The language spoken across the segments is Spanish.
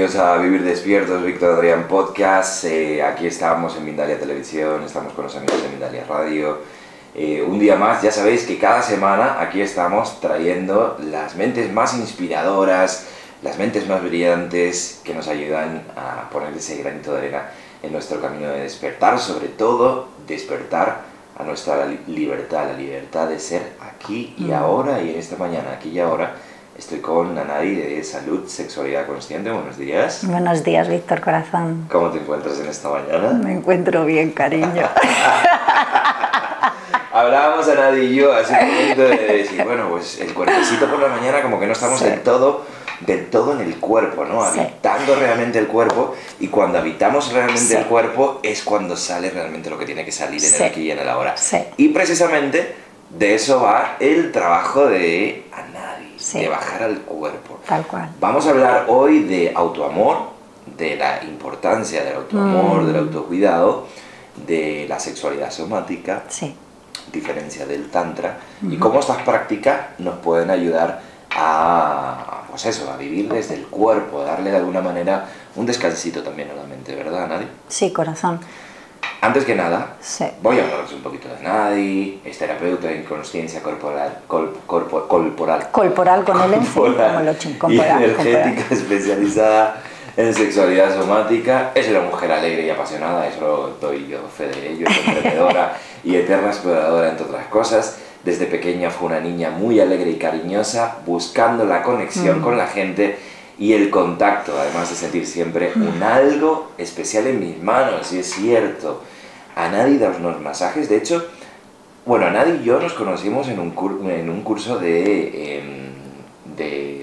bienvenidos a Vivir Despiertos, Víctor Adrián Podcast. Eh, aquí estamos en Mindalia Televisión, estamos con los amigos de Mindalia Radio. Eh, un día más, ya sabéis que cada semana aquí estamos trayendo las mentes más inspiradoras, las mentes más brillantes que nos ayudan a poner ese granito de arena en nuestro camino de despertar, sobre todo despertar a nuestra libertad, la libertad de ser aquí y ahora y en esta mañana, aquí y ahora. Estoy con Anadi de Salud, Sexualidad Consciente. Buenos días. Buenos días, Víctor Corazón. ¿Cómo te encuentras en esta mañana? Me encuentro bien, cariño. Hablábamos Anadi y yo hace un momento de decir, bueno, pues el cuerpecito por la mañana como que no estamos del todo del todo en el cuerpo, ¿no? Habitando realmente el cuerpo y cuando habitamos realmente el cuerpo es cuando sale realmente lo que tiene que salir en el aquí y en el ahora. Y precisamente de eso va el trabajo de De bajar al cuerpo. Tal cual. Vamos a hablar hoy de autoamor, de la importancia del autoamor, del mm. autocuidado, de la sexualidad somática, diferencia del tantra, y cómo estas prácticas nos pueden ayudar a, pues eso, a vivir desde el cuerpo, darle de alguna manera un descansito también a la mente, ¿verdad, Nadi? Sí, corazón. Antes que nada, voy a hablaros un poquito de Nadi, es terapeuta en consciencia corporal, corporal. Corporal con el corporal, y energética especializada en sexualidad somática. Es una mujer alegre y apasionada, eso doy yo fe de ello, es emprendedora y eterna exploradora entre otras cosas desde pequeña fue una niña muy alegre y cariñosa, buscando la conexión mm. con la gente y el contacto, además de sentir siempre un algo especial en mis manos, y es cierto. A nadie da unos masajes, de hecho, bueno, a nadie y yo nos conocimos en un, en un curso de...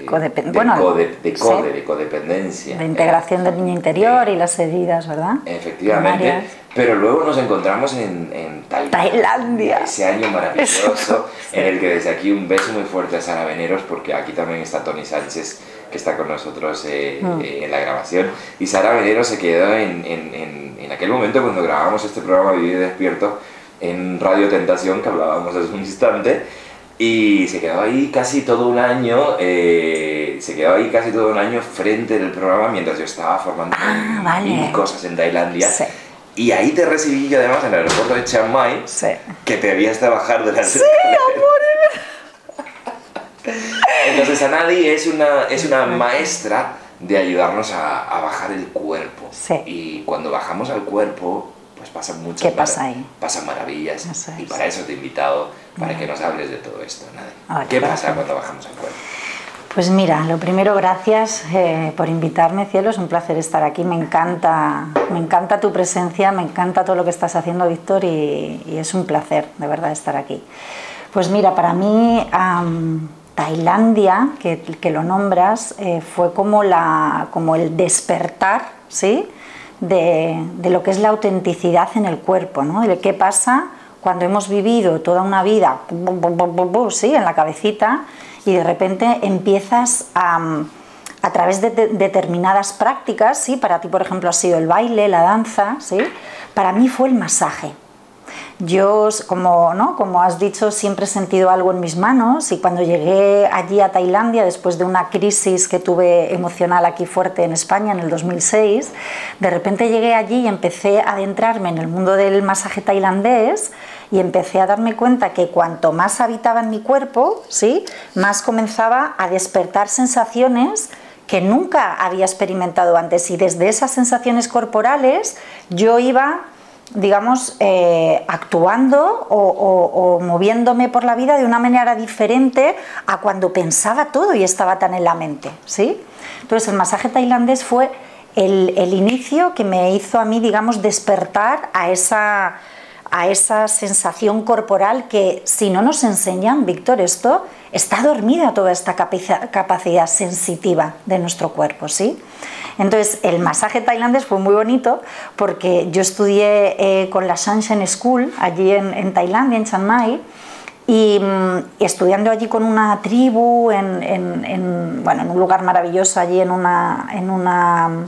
De, bueno, de, de, codependencia. De integración del niño interior y las heridas, ¿verdad? Efectivamente. Pero luego nos encontramos en, en Tailandia. Ese año maravilloso, en el que desde aquí un beso muy fuerte a Sara Veneros, porque aquí también está Tony Sánchez, que está con nosotros eh, mm. eh, en la grabación. Y Sara Veneros se quedó en, en, en, aquel momento cuando grabamos este programa Vivir Despierto en Radio Tentación, que hablábamos hace un instante y se quedó ahí casi todo un año, eh, se quedó ahí casi todo un año frente del programa mientras yo estaba formando ah, cosas en Tailandia. Y ahí te recibí yo además en el aeropuerto de Chiang Mai, que te habías de bajar de la Sí, amor. Entonces Anadi es una, es una maestra de ayudarnos a, a bajar el cuerpo. Y cuando bajamos al cuerpo, pues pasan muchas ¿Qué pasa ahí? Pasan maravillas. Y para eso te he invitado, para que nos hables de todo esto. ¿Qué pasa cuando bajamos al cuerpo? Pues mira, lo primero, gracias eh, por invitarme, cielo. Es un placer estar aquí. Me encanta, me encanta tu presencia, me encanta todo lo que estás haciendo, Víctor, y, es un placer, de verdad, estar aquí. Pues mira, para mí Tailandia, que, que, lo nombras, eh, fue como, la, como el despertar, ¿sí? De, lo que es la autenticidad en el cuerpo, ¿no? de qué pasa cuando hemos vivido toda una vida ¿sí? en la cabecita y de repente empiezas a, a través de, determinadas prácticas, ¿sí? para ti por ejemplo ha sido el baile, la danza, ¿sí? para mí fue el masaje. Yo, como, ¿no? como has dicho, siempre he sentido algo en mis manos y cuando llegué allí a Tailandia, después de una crisis que tuve emocional aquí fuerte en España en el 2006, de repente llegué allí y empecé a adentrarme en el mundo del masaje tailandés y empecé a darme cuenta que cuanto más habitaba en mi cuerpo, ¿sí? más comenzaba a despertar sensaciones que nunca había experimentado antes y desde esas sensaciones corporales yo iba digamos, eh, actuando o, moviéndome por la vida de una manera diferente a cuando pensaba todo y estaba tan en la mente, ¿sí? Entonces el masaje tailandés fue el, el inicio que me hizo a mí, digamos, despertar a esa, a esa sensación corporal que si no nos enseñan, Víctor, esto está dormida toda esta capacidad sensitiva de nuestro cuerpo, ¿sí? Entonces, el masaje tailandés fue muy bonito porque yo estudié eh, con la Sunshine School allí en, Tailandia, en Chiang Mai, y, mm, estudiando allí con una tribu en, bueno, en un lugar maravilloso allí en una, en una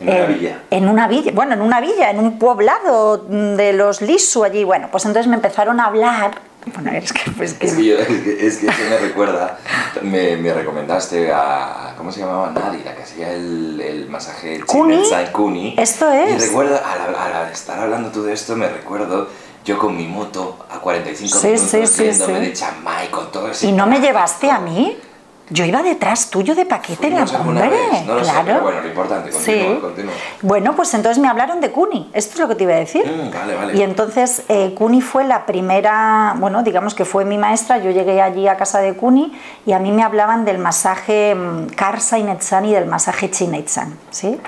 en una villa. En una villa, bueno, en una villa, en un poblado de los Lisu allí. Bueno, pues entonces me empezaron a hablar Bueno, es que, pues, Es que, yo- es que, es que eso me recuerda, me, me recomendaste a, ¿cómo se llamaba? Nadie, la que hacía el, el masaje Kuni. Kuni. Esto es. Y recuerdo, al, al- estar hablando tú de esto, me recuerdo yo con mi moto a 45 Sí, minutos sí, de Chiang Mai con todo ese ¿Y no me llevaste a mí? Yo iba detrás tuyo de paquete en la hombre, vez, no lo claro. bueno, lo importante, continúa, Sí. continúa. Bueno, pues entonces me hablaron de Cuni, esto es lo que te iba a decir. Mm, vale, vale. Y entonces eh, Cuni fue la primera, bueno, digamos que fue mi maestra, yo llegué allí a casa de Cuni y a mí me hablaban del masaje mm, Karsa Inetsan y del masaje Chinetsan, ¿sí?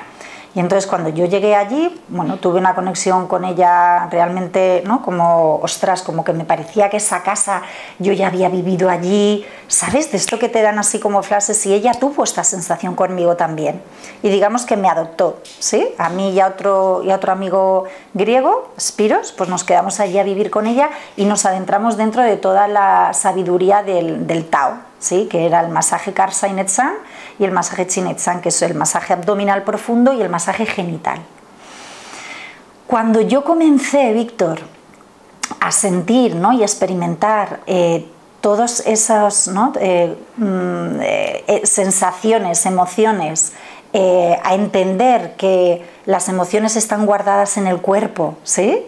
Y entonces cuando yo llegué allí, bueno, tuve una conexión con ella realmente, ¿no? Como, ostras, como que me parecía que esa casa yo ya había vivido allí, ¿sabes? De esto que te dan así como frases y ella tuvo esta sensación conmigo también. Y digamos que me adoptó, ¿sí? A mí y a otro, y a otro amigo griego, Spiros, pues nos quedamos allí a vivir con ella y nos adentramos dentro de toda la sabiduría del, del Tao, ¿sí? Que era el masaje Karsa Inetsan y el masaje Chinetsan, que es el masaje abdominal profundo y el masaje genital. Cuando yo comencé, Víctor, a sentir ¿no? y experimentar eh, todas esas ¿no? eh, mm, eh, eh, sensaciones, emociones, a entender que las emociones están guardadas en el cuerpo, ¿sí?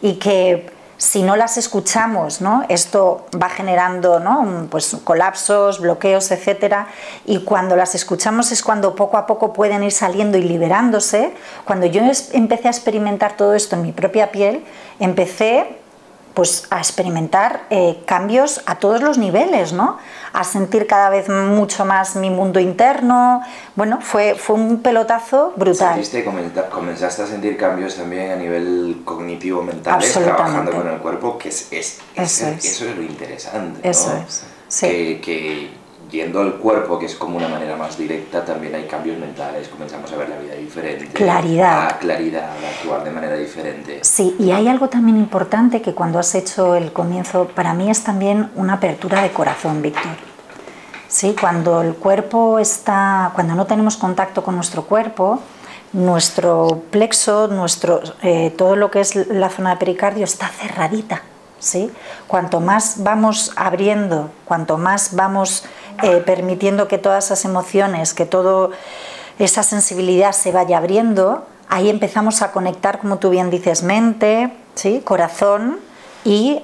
Y que si no las escuchamos, ¿no? esto va generando ¿no? Pues, colapsos, bloqueos, etcétera, y cuando las escuchamos es cuando poco a poco pueden ir saliendo y liberándose. Cuando yo empecé a experimentar todo esto en mi propia piel, empecé pues a experimentar eh, cambios a todos los niveles, ¿no? A sentir cada vez mucho más mi mundo interno. Bueno, fue, fue un pelotazo brutal. ¿Sentiste, comenzaste a sentir cambios también a nivel cognitivo mental, Absolutamente. trabajando con el cuerpo, que es, es- es- Eso es. eso es lo interesante. ¿no? Eso es, sí. Que, que yendo al cuerpo, que es como una manera más directa, también hay cambios mentales, comenzamos a ver la vida diferente. Claridad. A claridad, a actuar de manera diferente. Sí, y hay algo también importante que cuando has hecho el comienzo, para mí es también una apertura de corazón, Víctor. Sí, cuando el cuerpo está, cuando no tenemos contacto con nuestro cuerpo, nuestro plexo, nuestro, eh, todo lo que es la zona de pericardio está cerradita. ¿sí? Cuanto más vamos abriendo, cuanto más vamos eh, permitiendo que todas esas emociones, que toda esa sensibilidad se vaya abriendo, ahí empezamos a conectar, como tú bien dices, mente, ¿sí? corazón y,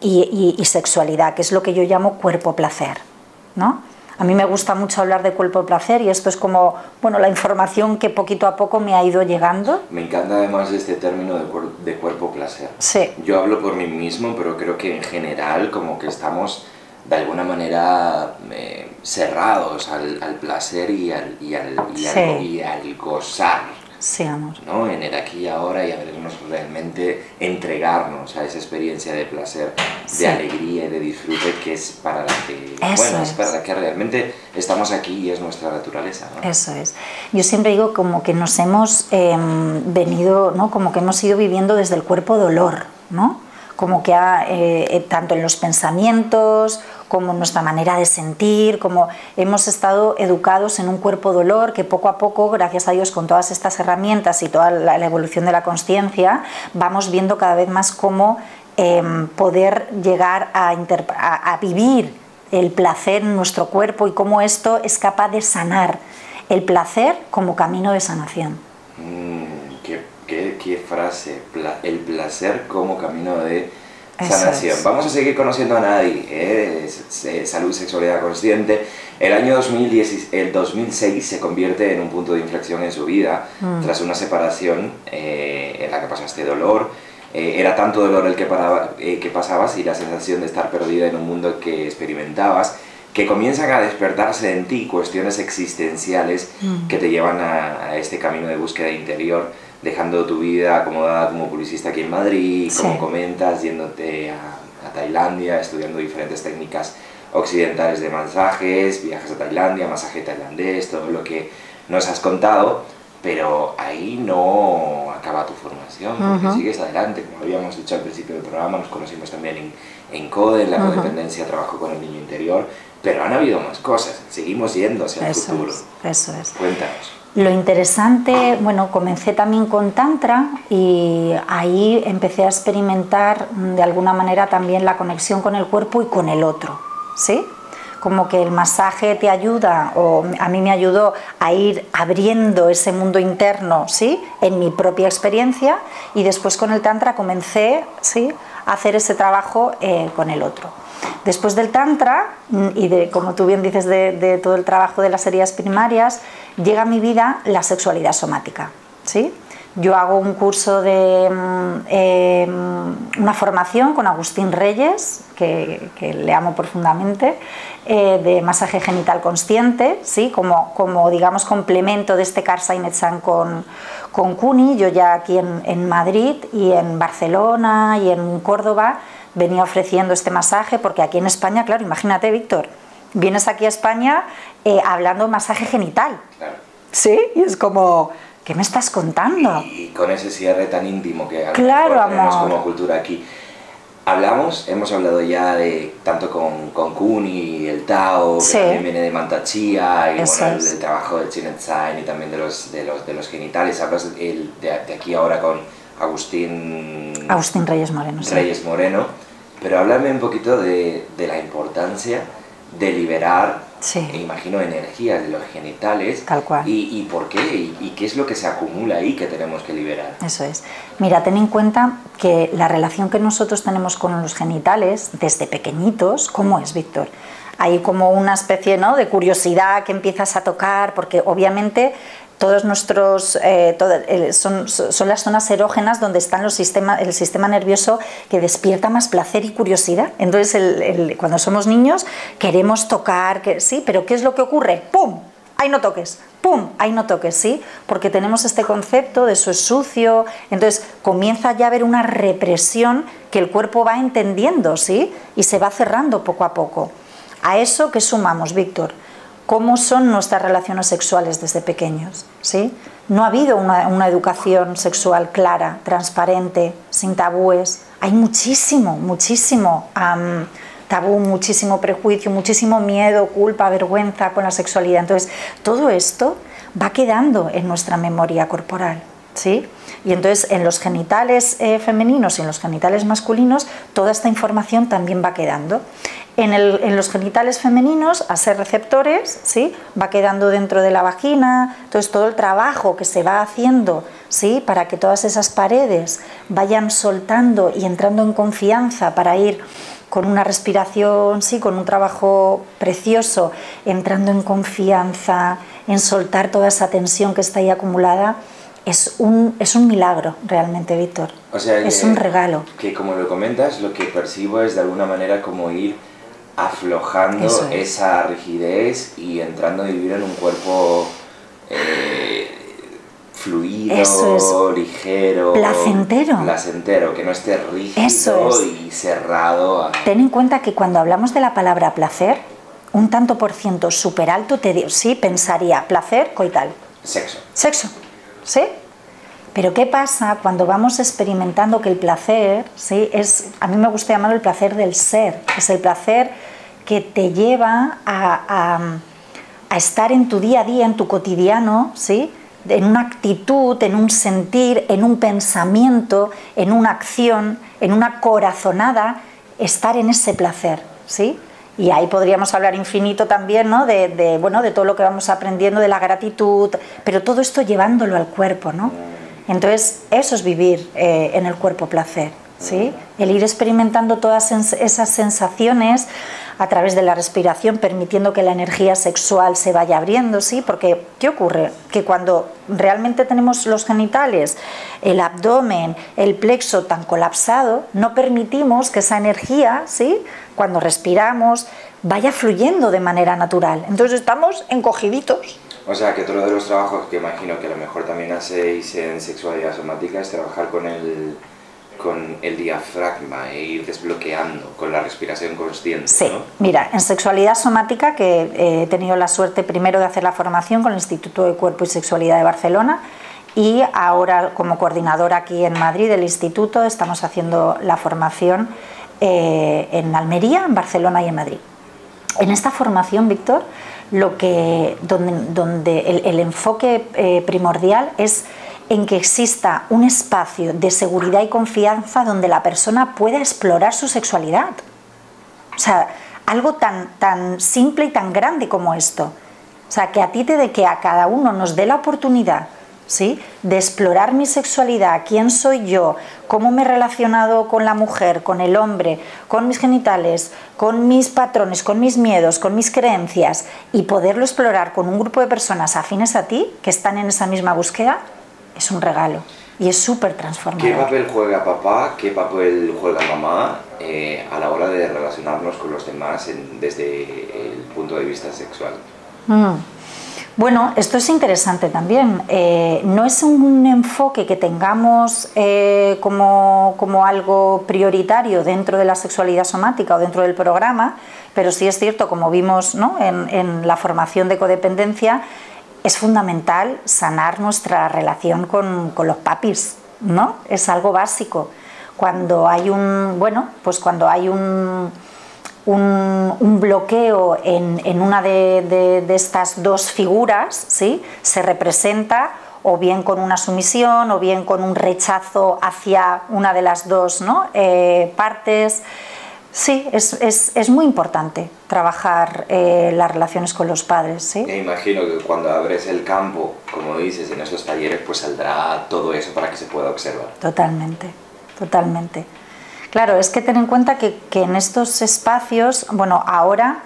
y- y- y sexualidad, que es lo que yo llamo cuerpo-placer. ¿no? A mí me gusta mucho hablar de cuerpo-placer y esto es como bueno, la información que poquito a poco me ha ido llegando. Me encanta además este término de, cuer- de cuerpo-placer. Sí. Yo hablo por mí mismo, pero creo que en general como que estamos de alguna manera eh, cerrados al, al placer y al, y al, y al- Sí. y al gozar, Sí, amor. ¿no? En el aquí y ahora y a vernos realmente entregarnos a esa experiencia de placer, Sí. de alegría y de disfrute que es para la que, bueno, es es. para la que realmente estamos aquí y es nuestra naturaleza, ¿no? Eso es. Yo siempre digo como que nos hemos eh, venido, ¿no? Como que hemos ido viviendo desde el cuerpo dolor, ¿no? Como que ha, eh, eh, tanto en los pensamientos como en nuestra manera de sentir, como hemos estado educados en un cuerpo dolor que poco a poco, gracias a Dios, con todas estas herramientas y toda la, evolución de la conciencia, vamos viendo cada vez más cómo em, poder llegar a vivir el placer en nuestro cuerpo y cómo esto es capaz de sanar el placer como camino de sanación. Mm, qué, qué- frase, Pla- el placer como camino de sanación. es. Vamos a seguir conociendo a Nadie, ¿eh? Salud, sexualidad consciente. El año 2010, el 2006 se convierte en un punto de inflexión en su vida Mm. tras una separación eh, en la que pasaste dolor. Eh, era tanto dolor el que, paraba- eh, que pasabas y la sensación de estar perdida en un mundo que experimentabas que comienzan a despertarse en ti cuestiones existenciales Mm. que te llevan a, a este camino de búsqueda interior, dejando tu vida acomodada como publicista aquí en Madrid, como Sí. comentas, yéndote a, a Tailandia, estudiando diferentes técnicas occidentales de masajes, viajes a Tailandia, masaje tailandés, todo lo que nos has contado, pero ahí no acaba tu formación, porque Ujú. sigues adelante, como habíamos dicho al principio del programa, nos conocimos también en, en CODE, en la Ujú. codependencia, trabajo con el niño interior, pero han habido más cosas, seguimos yendo hacia el Eso futuro. es, eso es. Cuéntanos. Lo interesante, bueno, comencé también con Tantra y ahí empecé a experimentar de alguna manera también la conexión con el cuerpo y con el otro, ¿sí? Como que el masaje te ayuda, o a mí me ayudó a ir abriendo ese mundo interno, ¿sí? En mi propia experiencia y después con el Tantra comencé, ¿sí? Hacer ese trabajo eh, con el otro. Después del Tantra, mm, y de, como tú bien dices, de, todo el trabajo de las heridas primarias, llega a mi vida la sexualidad somática. ¿sí? Yo hago un curso de mm, em, una formación con Agustín Reyes, que, le amo profundamente, eh, de masaje genital consciente, ¿sí? como, como digamos complemento de este Karsa Inetsan con, con. Yo ya aquí en, en Madrid y en Barcelona y en Córdoba venía ofreciendo este masaje, porque aquí en España, claro, imagínate, Víctor, vienes aquí a España eh, hablando masaje genital. ¿Sí? Y es como, ¿qué me estás contando? Y, con ese cierre tan íntimo que claro, tenemos como cultura aquí. Hablamos, hemos hablado ya de tanto con, con Kuni, el Tao, que también viene de Mantachía, y bueno, el, trabajo del Chinetzain y también de los, de los, de los genitales. Hablas de, de aquí ahora con Agustín... Agustín Reyes Moreno. Reyes Moreno. Pero háblame un poquito de, la importancia de liberar, imagino, energía de los genitales. Tal cual. Y, por qué, y, qué es lo que se acumula ahí que tenemos que liberar. Eso es. Mira, ten en cuenta que la relación que nosotros tenemos con los genitales, desde pequeñitos, ¿cómo es, Víctor? Hay como una especie ¿no? de curiosidad que empiezas a tocar, porque obviamente todos nuestros eh, son, las zonas erógenas donde está los el sistema nervioso que despierta más placer y curiosidad. Entonces, cuando somos niños queremos tocar, sí, pero ¿qué es lo que ocurre? ¡Pum! Ahí no toques, ¡pum! Ahí no toques, ¿sí? Porque tenemos este concepto de eso es sucio, entonces comienza ya a haber una represión que el cuerpo va entendiendo, ¿sí? Y se va cerrando poco a poco. A eso que sumamos, Víctor, cómo son nuestras relaciones sexuales desde pequeños. ¿sí? No ha habido una, educación sexual clara, transparente, sin tabúes. Hay muchísimo, muchísimo tabú, muchísimo prejuicio, muchísimo miedo, culpa, vergüenza con la sexualidad. Entonces, todo esto va quedando en nuestra memoria corporal. ¿sí? Y entonces en los genitales eh, femeninos y en los genitales masculinos toda esta información también va quedando. En, los genitales femeninos, a ser receptores, ¿sí? va quedando dentro de la vagina, entonces todo el trabajo que se va haciendo ¿sí? para que todas esas paredes vayan soltando y entrando en confianza para ir con una respiración, sí, con un trabajo precioso, entrando en confianza, en soltar toda esa tensión que está ahí acumulada, es un, es un milagro realmente, Víctor. O sea, es un regalo. Que como lo comentas, lo que percibo es de alguna manera como ir aflojando esa rigidez y entrando a vivir en un cuerpo eh, fluido, ligero, placentero. placentero, que no esté rígido y cerrado. Ten en cuenta que cuando hablamos de la palabra placer, un tanto por ciento súper alto te sí pensaría placer coital. Sexo. Sexo, ¿sí? Pero ¿qué pasa cuando vamos experimentando que el placer, ¿sí? es, a mí me gusta llamarlo el placer del ser, es el placer que te lleva a, estar en tu día a día, en tu cotidiano, ¿sí? en una actitud, en un sentir, en un pensamiento, en una acción, en una corazonada, estar en ese placer. ¿sí? Y ahí podríamos hablar infinito también ¿no? de, bueno, de todo lo que vamos aprendiendo, de la gratitud, pero todo esto llevándolo al cuerpo. ¿no? Entonces, eso es vivir eh, en el cuerpo placer. ¿sí? El ir experimentando todas esas sensaciones a través de la respiración, permitiendo que la energía sexual se vaya abriendo, ¿sí? Porque, ¿qué ocurre? Que cuando realmente tenemos los genitales, el abdomen, el plexo tan colapsado, no permitimos que esa energía, ¿sí? Cuando respiramos, vaya fluyendo de manera natural. Entonces estamos encogiditos. O sea, que otro de los trabajos que imagino que a lo mejor también hacéis en sexualidad somática es trabajar con el con el diafragma e ir desbloqueando con la respiración consciente. Sí, mira, en sexualidad somática, que eh, he tenido la suerte primero de hacer la formación con el Instituto de Cuerpo y Sexualidad de Barcelona y ahora como coordinadora aquí en Madrid del instituto estamos haciendo la formación eh, en Almería, en Barcelona y en Madrid. En esta formación, Víctor, lo que, donde, el, enfoque eh, primordial es en que exista un espacio de seguridad y confianza donde la persona pueda explorar su sexualidad. O sea, algo tan, tan simple y tan grande como esto. O sea, que a ti te de que a cada uno nos dé la oportunidad ¿sí? de explorar mi sexualidad, quién soy yo, cómo me he relacionado con la mujer, con el hombre, con mis genitales, con mis patrones, con mis miedos, con mis creencias y poderlo explorar con un grupo de personas afines a ti que están en esa misma búsqueda, es un regalo y es súper transformador. ¿Qué papel juega papá, qué papel juega mamá eh, a la hora de relacionarnos con los demás desde el punto de vista sexual? Mm. Bueno, esto es interesante también. Eh, no es un enfoque que tengamos eh, como, como, algo prioritario dentro de la sexualidad somática o dentro del programa, pero sí es cierto, como vimos ¿no? en, en la formación de codependencia, es fundamental sanar nuestra relación con, con, los papis, ¿no? Es algo básico. Cuando hay un, bueno, pues cuando hay un, un, bloqueo en, en una de, de, estas dos figuras, ¿sí? Se representa o bien con una sumisión o bien con un rechazo hacia una de las dos ¿no? eh, partes. Sí, es, es, es, muy importante trabajar eh, las relaciones con los padres. ¿sí? Me imagino que cuando abres el campo, como dices, en esos talleres, pues saldrá todo eso para que se pueda observar. Totalmente, totalmente. Claro, es que ten en cuenta que, en estos espacios, bueno, ahora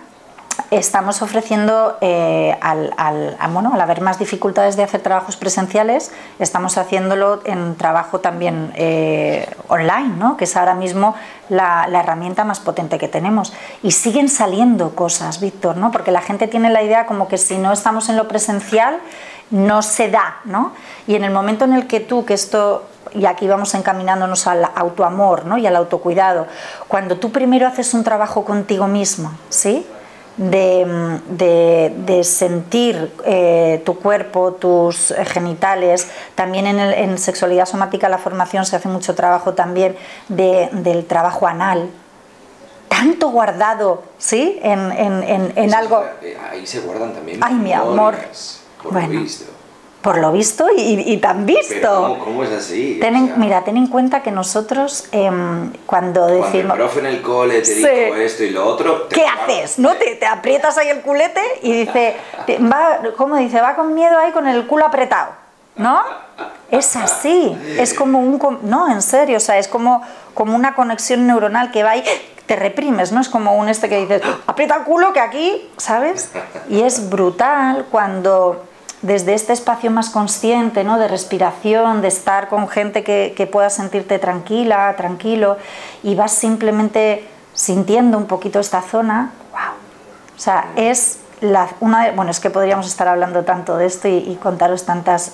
estamos ofreciendo, eh, al, al, bueno, al haber más dificultades de hacer trabajos presenciales, estamos haciéndolo en trabajo también eh, online, ¿no? que es ahora mismo la, herramienta más potente que tenemos. Y siguen saliendo cosas, Víctor, ¿no? porque la gente tiene la idea como que si no estamos en lo presencial, no se da. ¿no? Y en el momento en el que tú, que esto y aquí vamos encaminándonos al autoamor ¿no? y al autocuidado, cuando tú primero haces un trabajo contigo mismo, ¿sí? de, sentir eh, tu cuerpo, tus eh, genitales. También en, sexualidad somática la formación se hace mucho trabajo también del trabajo anal. Tanto guardado, ¿sí? En, algo... Eh, ahí se guardan también. Ay, mi amor. bueno, por lo visto y, tan visto. cómo, es así? Mira, ten en cuenta que nosotros em, cuando decimos... Cuando el profe en el cole te dijo esto y lo otro... ¿Qué haces? ¿No? Te, te, aprietas ahí el culete y dice... va, ¿Cómo dice? Va con miedo ahí con el culo apretado. ¿No? Es así. Es como un... No, en serio. O sea, es como, como una conexión neuronal que va ahí te reprimes, ¿no? Es como un este que dices, aprieta el culo que aquí, ¿sabes? Y es brutal cuando desde este espacio más consciente, ¿no? de respiración, de estar con gente que, que pueda sentirte tranquila, tranquilo, y vas simplemente sintiendo un poquito esta zona, wow. O sea, es la, una bueno, es que podríamos estar hablando tanto de esto y, contaros tantas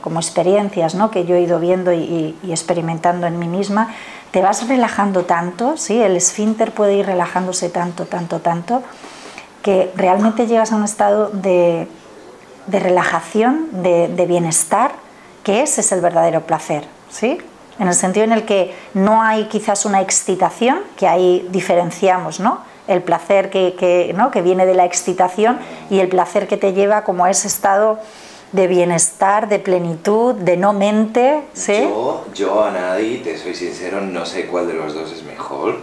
como experiencias ¿no? que yo he ido viendo y, y, experimentando en mí misma. Te vas relajando tanto, ¿sí? el esfínter puede ir relajándose tanto, tanto, tanto, que realmente llegas a un estado de, de relajación, de, bienestar, que ese es el verdadero placer, ¿sí? En el sentido en el que no hay quizás una excitación, que ahí diferenciamos, ¿no? El placer que, ¿no? que viene de la excitación y el placer que te lleva como a ese estado de bienestar, de plenitud, de no mente, ¿sí? Yo, yo a nadie, te soy sincero, no sé cuál de los dos es mejor.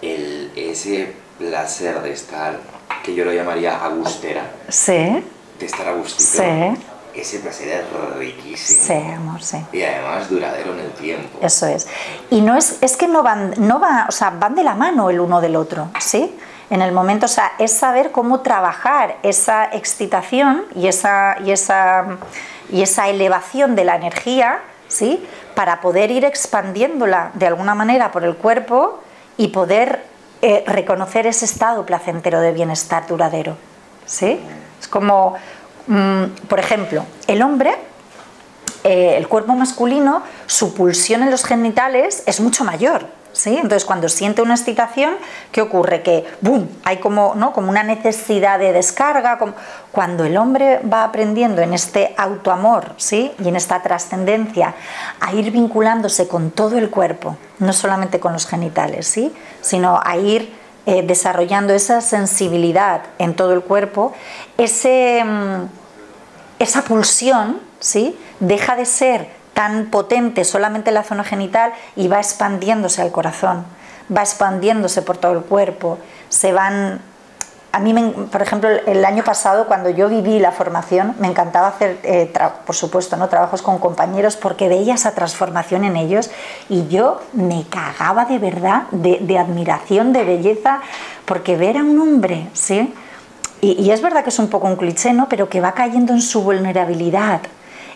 El, ese placer de estar, que yo lo llamaría agustera. Sí estar a gustito. Sí. Ese placer es riquísimo. Sí, amor, sí. Y además duradero en el tiempo. Eso es. Y no es, es que no van, no va, o sea, van de la mano el uno del otro, ¿sí? En el momento, o sea, es saber cómo trabajar esa excitación y esa, y esa, y esa elevación de la energía, ¿sí? Para poder ir expandiéndola de alguna manera por el cuerpo y poder eh, reconocer ese estado placentero de bienestar duradero, ¿sí? Es como, mm, por ejemplo, el hombre, eh, el cuerpo masculino, su pulsión en los genitales es mucho mayor. ¿Sí? Entonces, cuando siente una excitación, ¿qué ocurre? Que ¡boom! hay como, ¿no? como una necesidad de descarga. Cuando el hombre va aprendiendo en este autoamor ¿sí? y en esta trascendencia a ir vinculándose con todo el cuerpo, no solamente con los genitales, ¿sí? sino a ir eh, desarrollando esa sensibilidad en todo el cuerpo, ese, mm, esa pulsión ¿sí? deja de ser tan potente solamente en la zona genital y va expandiéndose al corazón, va expandiéndose por todo el cuerpo, se van a mí, por ejemplo, el año pasado, cuando yo viví la formación, me encantaba hacer, eh, por supuesto, ¿no? trabajos con compañeros porque veía esa transformación en ellos y yo me cagaba de verdad, de, admiración, de belleza, porque ver a un hombre, ¿sí? Y, es verdad que es un poco un cliché, ¿no? Pero que va cayendo en su vulnerabilidad,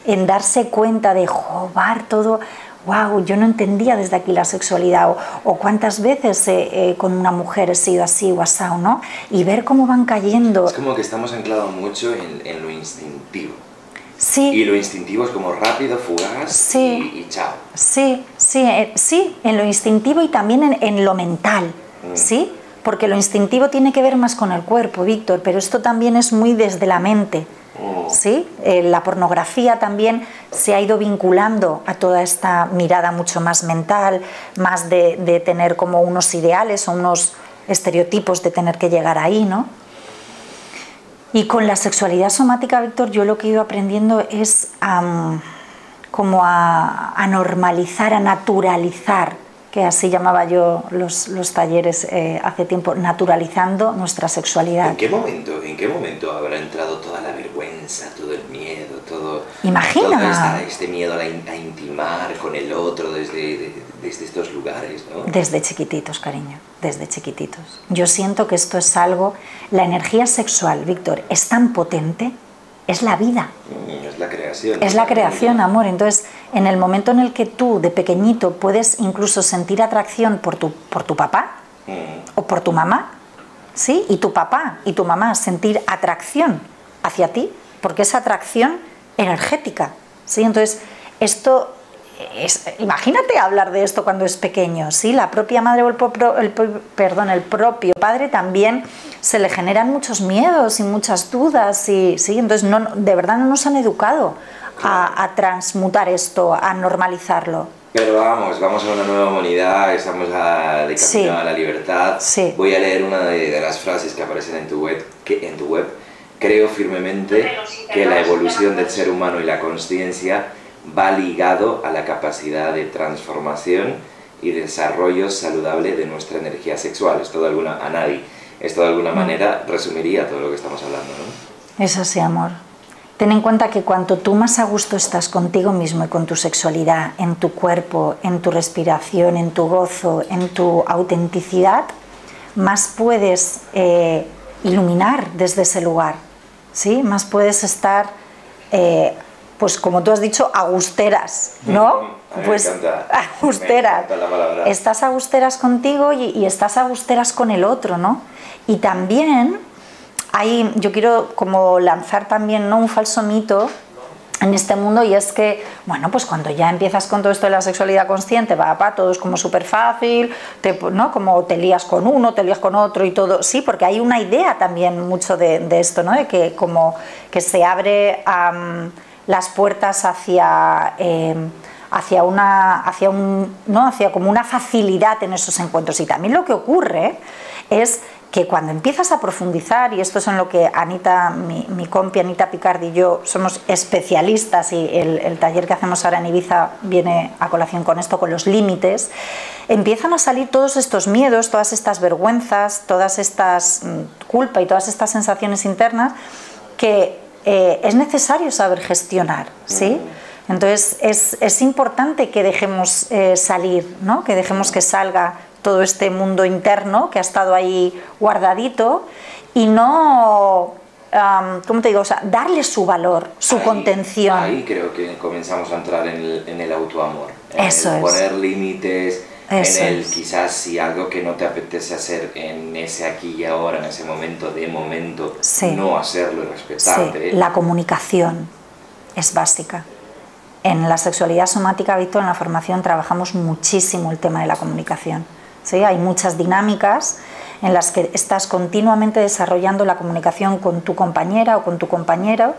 en darse cuenta de jobar todo wow, yo no entendía desde aquí la sexualidad, o, cuántas veces eh, eh, con una mujer he sido así o asado, ¿no? Y ver cómo van cayendo. Es como que estamos anclados mucho en, lo instintivo. Sí. Y lo instintivo es como rápido, fugaz sí. y, chao. Sí, sí, eh, sí, en lo instintivo y también en, lo mental, mm. ¿sí? Porque lo instintivo tiene que ver más con el cuerpo, Víctor, pero esto también es muy desde la mente. ¿Sí? Eh, la pornografía también se ha ido vinculando a toda esta mirada mucho más mental, más de, tener como unos ideales o unos estereotipos de tener que llegar ahí, ¿no? Y con la sexualidad somática, Víctor, yo lo que he ido aprendiendo es como a normalizar, a naturalizar que así llamaba yo los, talleres eh, hace tiempo, naturalizando nuestra sexualidad. ¿En qué momento, en qué momento habrá entrado toda la vergüenza, todo el miedo, todo, Imagina. este miedo a, intimar con el otro desde, desde estos lugares? ¿no? Desde chiquititos, cariño, desde chiquititos. Yo siento que esto es algo, la energía sexual, Víctor, es tan potente es la vida. Mm, es la creación. Es la creación, amor. Entonces, en el momento en el que tú, de pequeñito, puedes incluso sentir atracción por tu, por tu papá mm. o por tu mamá, ¿sí? Y tu papá y tu mamá sentir atracción hacia ti, porque es atracción energética, ¿sí? Entonces, esto imagínate hablar de esto cuando es pequeño, ¿sí? La propia madre o el, perdón, el propio padre también se le generan muchos miedos y muchas dudas, y, ¿sí? Entonces, no, de verdad no nos han educado a, transmutar esto, a normalizarlo. Pero vamos, vamos a una nueva humanidad, estamos a, de camino a la libertad. Voy a leer una de, las frases que aparecen en tu web, que en tu web. Creo firmemente que la evolución del ser humano y la conciencia va ligado a la capacidad de transformación y desarrollo saludable de nuestra energía sexual. Esto de alguna, a nadie. Esto de alguna mm. manera resumiría todo lo que estamos hablando, ¿no? Es así, amor. Ten en cuenta que cuanto tú más a gusto estás contigo mismo y con tu sexualidad, en tu cuerpo, en tu respiración, en tu gozo, en tu autenticidad, más puedes eh, iluminar desde ese lugar, ¿sí? Más puedes estar eh, pues como tú has dicho, agusteras, ¿no? pues agusteras. Estás agusteras contigo y, estás agusteras con el otro, ¿no? Y también hay, yo quiero como lanzar también ¿no? un falso mito en este mundo y es que, bueno, pues cuando ya empiezas con todo esto de la sexualidad consciente, va, va todo es como súper fácil, ¿no? Como te lías con uno, te lías con otro y todo, sí, porque hay una idea también mucho de, esto, ¿no? De que como que se abre a las puertas hacia, em, hacia, una, hacia, un, ¿no? hacia como una facilidad en esos encuentros. Y también lo que ocurre es que cuando empiezas a profundizar, y esto es en lo que Anita, mi, mi compi Anita Picardi y yo somos especialistas, y el, el, taller que hacemos ahora en Ibiza viene a colación con esto, con los límites, empiezan a salir todos estos miedos, todas estas vergüenzas, todas estas mm, culpa y todas estas sensaciones internas que eh, es necesario saber gestionar, ¿sí? Entonces es, importante que dejemos eh, salir, ¿no? que dejemos que salga todo este mundo interno que ha estado ahí guardadito y no, ¿cómo te digo? O sea, darle su valor, su contención. Ahí creo que comenzamos a entrar en el, en el autoamor, Eso es. poner límites, en el quizás si algo que no te apetece hacer en ese aquí y ahora, en ese momento de momento, no hacerlo y respetarte. La comunicación es básica. En la sexualidad somática, Víctor, en la formación trabajamos muchísimo el tema de la comunicación. ¿Sí? Hay muchas dinámicas en las que estás continuamente desarrollando la comunicación con tu compañera o con tu compañero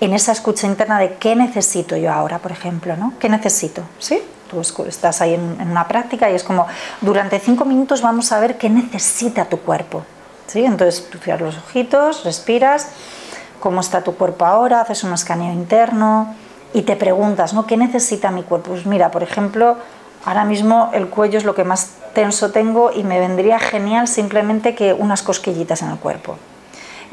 en esa escucha interna de qué necesito yo ahora, por ejemplo, ¿no? ¿Qué necesito? ¿Sí? Tú estás ahí en, una práctica y es como, durante cinco minutos vamos a ver qué necesita tu cuerpo. ¿Sí? Entonces tú cierras los ojitos, respiras, cómo está tu cuerpo ahora, haces un escaneo interno y te preguntas, ¿no? ¿Qué necesita mi cuerpo? Pues mira, por ejemplo, ahora mismo el cuello es lo que más tenso tengo y me vendría genial simplemente que unas cosquillitas en el cuerpo.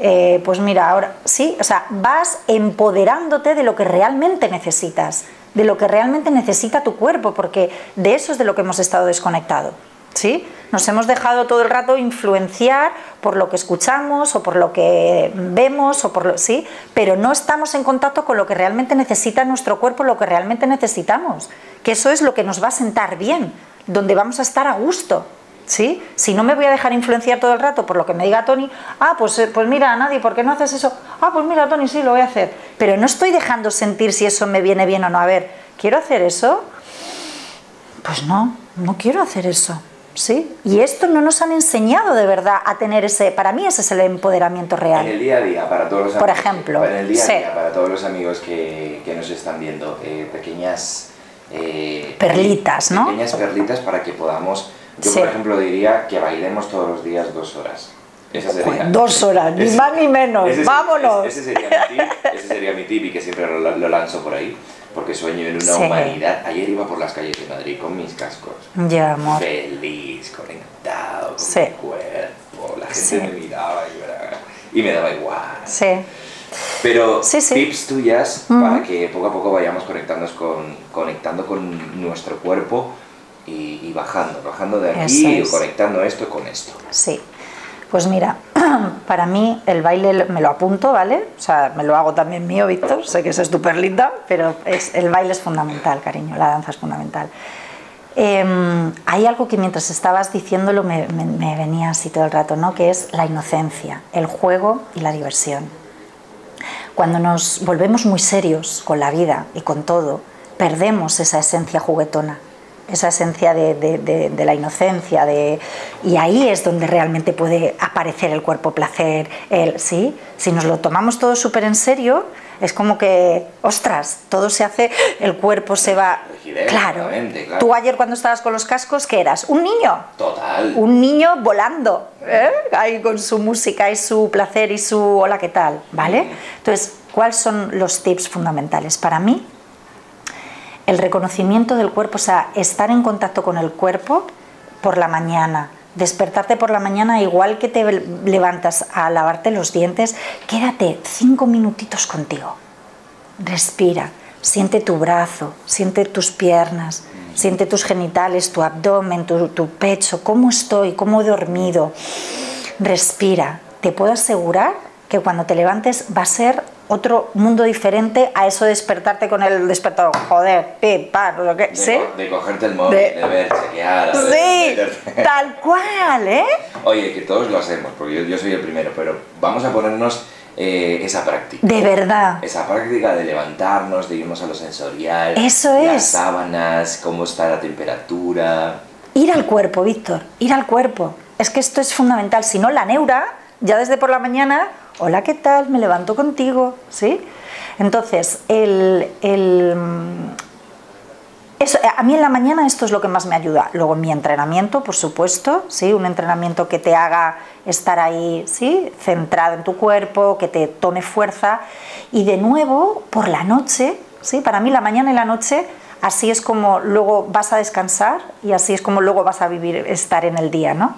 Eh, pues mira, ahora sí, o sea, vas empoderándote de lo que realmente necesitas, de lo que realmente necesita tu cuerpo, porque de eso es de lo que hemos estado desconectado. ¿Sí? Nos hemos dejado todo el rato influenciar por lo que escuchamos o por lo que vemos o por lo, sí, pero no estamos en contacto con lo que realmente necesita nuestro cuerpo, lo que realmente necesitamos, que eso es lo que nos va a sentar bien, donde vamos a estar a gusto. ¿Sí? Si no me voy a dejar influenciar todo el rato por lo que me diga Tony, ah, pues, eh, pues mira, nadie, ¿por qué no haces eso? Ah, pues mira, Tony, sí, lo voy a hacer. Pero no estoy dejando sentir si eso me viene bien o no. A ver, ¿quiero hacer eso? Pues no, no quiero hacer eso. ¿Sí? Y esto no nos han enseñado de verdad a tener ese, para mí ese es el empoderamiento real. En el día a día, para todos los Por ejemplo. En el día a día, para todos los amigos que, que nos están viendo, eh, pequeñas... Eh, perlitas, ¿no? Pequeñas perlitas para que podamos yo, por ejemplo, diría que bailemos todos los días dos horas. Esa sería, dos horas, ni más ni menos, vámonos. Ese, sería mi tip, ese sería mi tip y que siempre lo, lanzo por ahí, porque sueño en una humanidad. Ayer iba por las calles de Madrid con mis cascos. Ya, amor. Feliz, conectado con mi cuerpo. La gente me miraba y, me daba igual. Sí. Pero tips tuyas para que poco a poco vayamos conectándonos con, conectando con nuestro cuerpo y, bajando, bajando de aquí y conectando esto con esto. Sí. Pues mira, para mí el baile me lo apunto, ¿vale? O sea, me lo hago también mío, Víctor, sé que eso es súper linda, pero es, el baile es fundamental, cariño, la danza es fundamental. Em, hay algo que mientras estabas diciéndolo me, me, venía así todo el rato, ¿no? Que es la inocencia, el juego y la diversión. Cuando nos volvemos muy serios con la vida y con todo, perdemos esa esencia juguetona esa esencia de, la inocencia, de, y ahí es donde realmente puede aparecer el cuerpo placer, el, ¿sí? Si nos lo tomamos todo súper en serio, es como que, ostras, todo se hace, el cuerpo se va... Claro. Tú ayer cuando estabas con los cascos, ¿qué eras? ¿Un niño? Total. Un niño volando, ¿eh? ahí con su música y su placer y su hola, ¿qué tal? ¿Vale? Entonces, ¿cuáles son los tips fundamentales? Para mí, el reconocimiento del cuerpo, o sea, estar en contacto con el cuerpo por la mañana, despertarte por la mañana, igual que te levantas a lavarte los dientes, quédate cinco minutitos contigo. Respira, siente tu brazo, siente tus piernas, siente tus genitales, tu abdomen, tu, tu pecho, cómo estoy, cómo he dormido. Respira. Te puedo asegurar que cuando te levantes va a ser otro mundo diferente a eso de despertarte con el despertador. Joder, pi, pa, lo que. ¿sí? De, cogerte el móvil, de, ver, chequear. Sí, tal cual, ¿eh? Oye, que todos lo hacemos, porque yo, soy el primero, pero vamos a ponernos eh, esa práctica. De verdad. Esa práctica de levantarnos, de irnos a lo sensorial. Eso es. Las sábanas, cómo está la temperatura. Ir al cuerpo, Víctor, ir al cuerpo. Es que esto es fundamental. Si no, la neura, ya desde por la mañana hola, ¿qué tal? Me levanto contigo, ¿sí? Entonces, el, eso, a mí en la mañana esto es lo que más me ayuda. Luego mi entrenamiento, por supuesto, ¿sí? un entrenamiento que te haga estar ahí ¿sí? centrado en tu cuerpo, que te tome fuerza. Y de nuevo, por la noche, ¿sí? para mí la mañana y la noche, así es como luego vas a descansar y así es como luego vas a vivir, estar en el día. ¿no?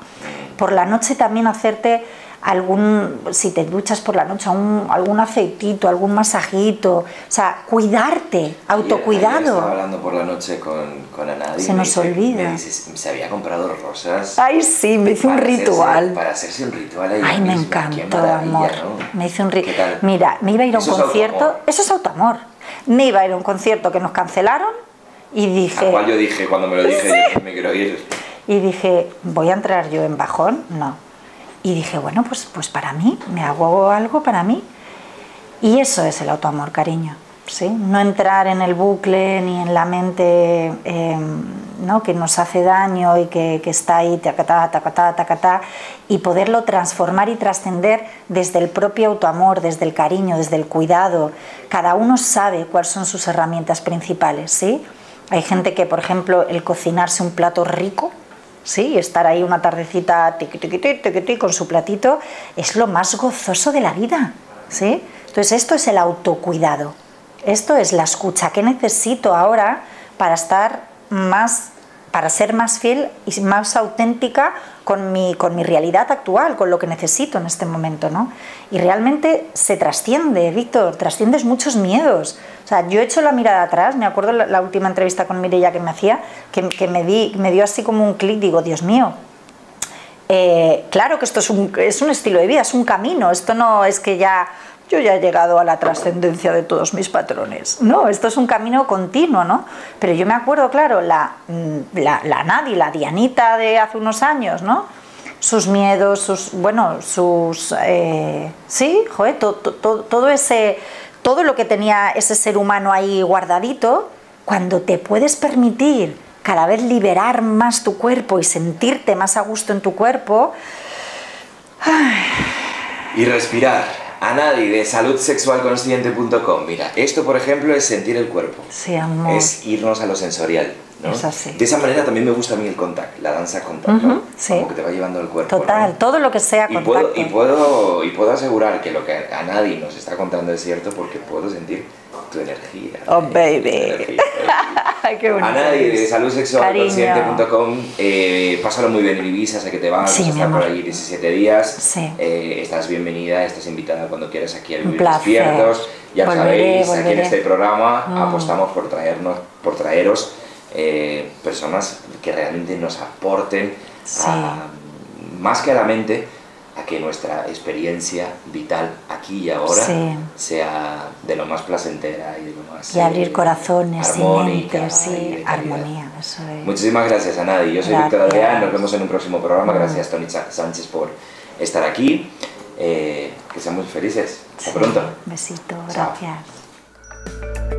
Por la noche también hacerte algún, si te duchas por la noche, algún aceitito, algún masajito, o sea, cuidarte, autocuidado. Yo estaba hablando por la noche con, con Ana Se nos olvida. se había comprado rosas. Ay, sí, me hice un ritual. para hacerse un ritual ahí Ay, me encantó, amor. Me hice un ritual. Mira, me iba a ir a un concierto. Eso es autoamor. Me iba a ir a un concierto que nos cancelaron y dije. ¿A cuál yo dije cuando me lo dije? Yo me quiero ir. Y dije, ¿voy a entrar yo en bajón? No y dije, bueno, pues, pues para mí, me hago algo para mí. Y eso es el autoamor, cariño. ¿sí? No entrar en el bucle ni en la mente em, ¿no? que nos hace daño y que, que está ahí, tacatá, tacatá, tacatá, y poderlo transformar y trascender desde el propio autoamor, desde el cariño, desde el cuidado. Cada uno sabe cuáles son sus herramientas principales, ¿sí? Hay gente que, por ejemplo, el cocinarse un plato rico, ¿sí? Estar ahí una tardecita tiqui, con su platito, es lo más gozoso de la vida, ¿sí? Entonces esto es el autocuidado, esto es la escucha. ¿Qué necesito ahora para estar más para ser más fiel y más auténtica con mi, con mi realidad actual, con lo que necesito en este momento, ¿no? Y realmente se trasciende, Víctor, trasciendes muchos miedos. O sea, yo he hecho la mirada atrás, me acuerdo la, última entrevista con Mireia que me hacía, que, que me, di, me dio así como un clic, digo, Dios mío, eh, claro que esto es un, es un estilo de vida, es un camino, esto no es que ya yo ya he llegado a la trascendencia de todos mis patrones. No, esto es un camino continuo, ¿no? Pero yo me acuerdo, claro, la, mm, la, la Nadi, la Dianita de hace unos años, ¿no? Sus miedos, sus, bueno, sus, eh, sí, joder, to, to, todo ese, todo lo que tenía ese ser humano ahí guardadito, cuando te puedes permitir cada vez liberar más tu cuerpo y sentirte más a gusto en tu cuerpo. Y respirar a nadie de saludsexualconsciente.com. Mira, esto por ejemplo es sentir el cuerpo. Sí, amor. Es irnos a lo sensorial. ¿No? Es así. De esa manera también me gusta a mí el contact, la danza contact, Ujú, ¿no? sí. Como que te va llevando el cuerpo. Total, ¿no? todo lo que sea Y contacto. puedo, y, puedo, y puedo asegurar que lo que a nadie nos está contando es cierto porque puedo sentir tu energía. Oh, baby. Energía, qué. A nadie de saludsexualconsciente.com, eh, pásalo muy bien en Ibiza, sé que te vas, Sí, a estar por ahí 17 días. Sí. Eh, estás bienvenida, estás invitada cuando quieras aquí a Vivir. Despiertos. Ya Volveré, sabéis, aquí en volveré. este programa Mm. apostamos por, traernos, por traeros eh, personas que realmente nos aporten Sí. a- más que a la mente a que nuestra experiencia vital aquí y ahora Sí. sea de lo más placentera y de lo más Y abrir eh, corazones y armónica sí, armonía, eso es. Muchísimas gracias, Anadi. Yo soy. Víctor Adrián. Nos vemos en un próximo programa. Gracias, Tony Sánchez, por estar aquí. Eh, que seamos felices. Hasta Sí, pronto. Besito, Chao. gracias.